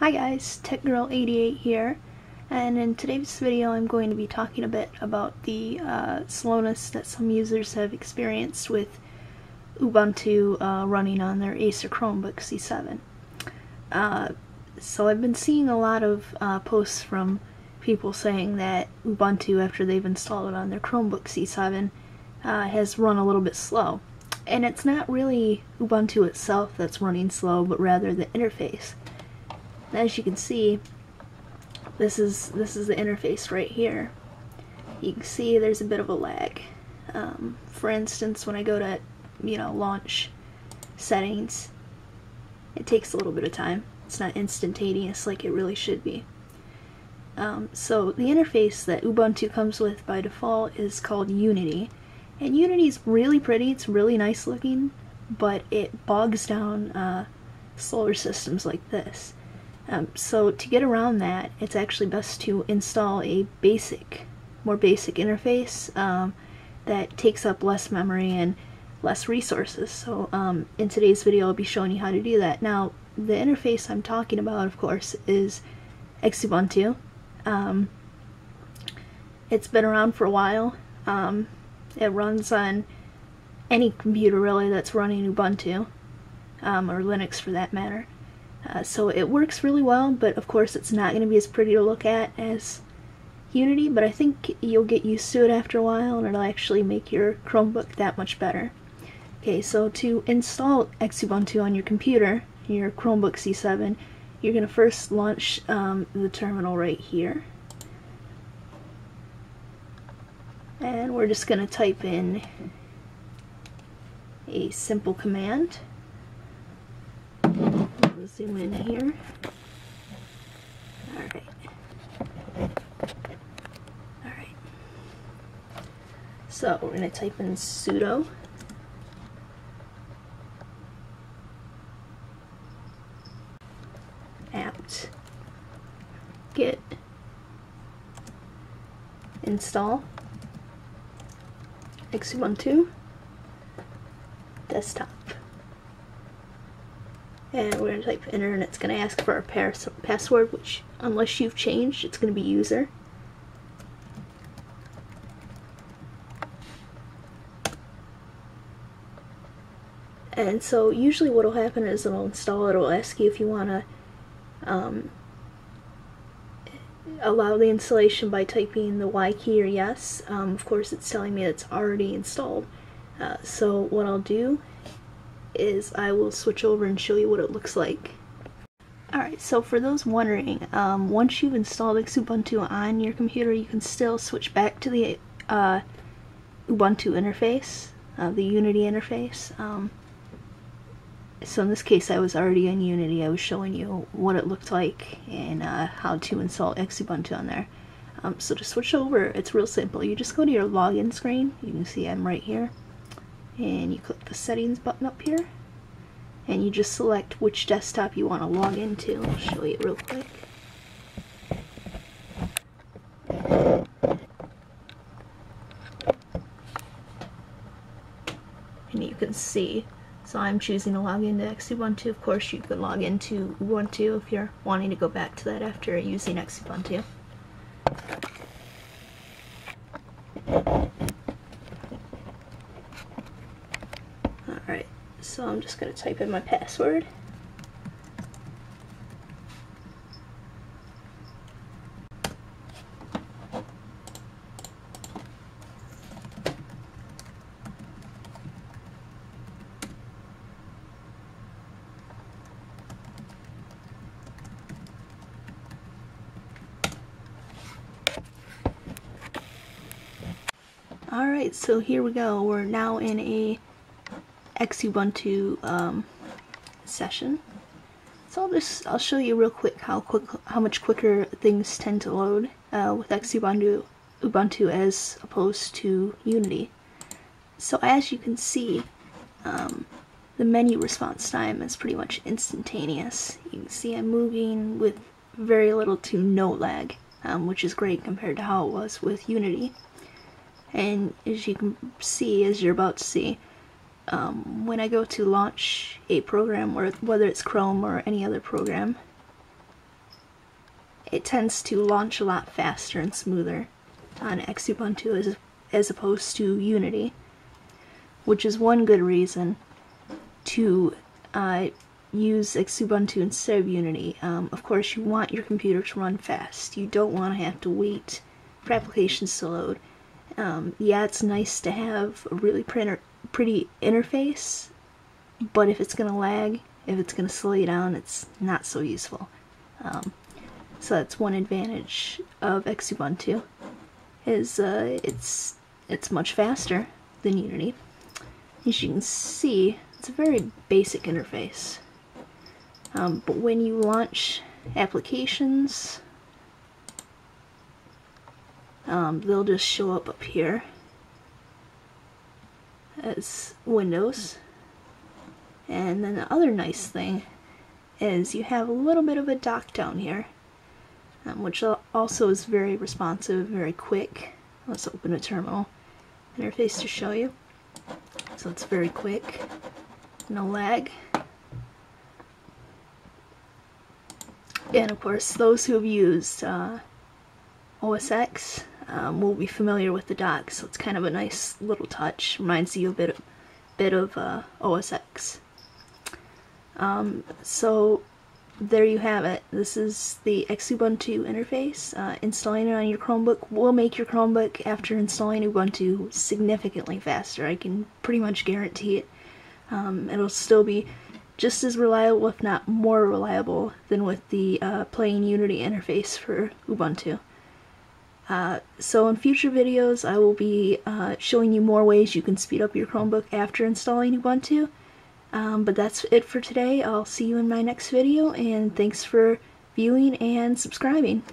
Hi guys, TechGirl88 here, and in today's video I'm going to be talking a bit about the uh, slowness that some users have experienced with Ubuntu uh, running on their Acer Chromebook C7. Uh, so I've been seeing a lot of uh, posts from people saying that Ubuntu, after they've installed it on their Chromebook C7, uh, has run a little bit slow. And it's not really Ubuntu itself that's running slow, but rather the interface as you can see this is this is the interface right here. You can see there's a bit of a lag. Um, for instance when I go to you know launch settings it takes a little bit of time. It's not instantaneous like it really should be. Um, so the interface that Ubuntu comes with by default is called Unity. And Unity is really pretty. It's really nice looking but it bogs down uh, slower systems like this um, so to get around that, it's actually best to install a basic, more basic interface um, that takes up less memory and less resources. So um, in today's video, I'll be showing you how to do that. Now, the interface I'm talking about, of course, is Xubuntu. Um, it's been around for a while. Um, it runs on any computer really that's running Ubuntu, um, or Linux for that matter. Uh, so it works really well, but of course it's not going to be as pretty to look at as Unity, but I think you'll get used to it after a while and it'll actually make your Chromebook that much better. Okay, so to install Xubuntu on your computer, your Chromebook C7, you're going to first launch um, the terminal right here. And we're just going to type in a simple command zoom in here. Alright. Alright. So we're going to type in sudo apt get install Xubuntu desktop and we're going to type enter and it's going to ask for our pass password which unless you've changed it's going to be user and so usually what will happen is it'll install it, it'll ask you if you want to um, allow the installation by typing the Y key or yes. Um, of course it's telling me it's already installed. Uh, so what I'll do is I will switch over and show you what it looks like. Alright, so for those wondering, um, once you've installed Ubuntu on your computer, you can still switch back to the uh, Ubuntu interface, uh, the Unity interface. Um, so in this case, I was already in Unity. I was showing you what it looked like and uh, how to install Xubuntu on there. Um, so to switch over, it's real simple. You just go to your login screen. You can see I'm right here and you click the settings button up here and you just select which desktop you want to log into. I'll show you real quick. And you can see, so I'm choosing to log into Xubuntu. Of course, you could log into Ubuntu if you're wanting to go back to that after using Xubuntu. So I'm just going to type in my password. Alright, so here we go. We're now in a Xubuntu um, session. So I'll just I'll show you real quick how quick how much quicker things tend to load uh, with Xubuntu Ubuntu as opposed to Unity. So as you can see, um, the menu response time is pretty much instantaneous. You can see I'm moving with very little to no lag, um, which is great compared to how it was with Unity. And as you can see, as you're about to see, um, when I go to launch a program, or whether it's Chrome or any other program, it tends to launch a lot faster and smoother on Xubuntu as, as opposed to Unity, which is one good reason to uh, use Xubuntu instead of Unity. Um, of course, you want your computer to run fast. You don't want to have to wait for applications to load. Um, yeah, it's nice to have a really pretty interface, but if it's going to lag, if it's going to slow you down, it's not so useful. Um, so that's one advantage of Xubuntu, is uh, it's it's much faster than Unity. As you can see, it's a very basic interface. Um, but when you launch applications, um, they'll just show up up here as windows. And then the other nice thing is you have a little bit of a dock down here, um, which also is very responsive, very quick. Let's open a terminal interface to show you. So it's very quick, no lag. And of course, those who have used uh, OS X um, will be familiar with the dock, so it's kind of a nice little touch. Reminds you a bit of, bit of uh, OS X. Um, so there you have it. This is the Xubuntu interface. Uh, installing it on your Chromebook will make your Chromebook, after installing Ubuntu, significantly faster. I can pretty much guarantee it. Um, it'll still be just as reliable, if not more reliable, than with the uh, plain Unity interface for Ubuntu. Uh, so in future videos I will be uh, showing you more ways you can speed up your Chromebook after installing Ubuntu. Um, but that's it for today. I'll see you in my next video and thanks for viewing and subscribing.